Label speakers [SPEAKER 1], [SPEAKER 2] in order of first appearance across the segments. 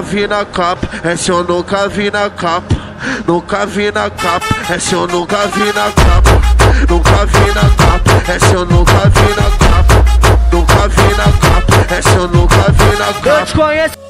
[SPEAKER 1] vi na capa, essa eu nunca vi na capa. Nunca vi na capa, essa eu nunca vi na capa. Nunca vi na capa, essa eu nunca vi na capa. Nunca vi na capa, essa eu nunca vi na capa.
[SPEAKER 2] Eu te conheço.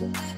[SPEAKER 2] Bye.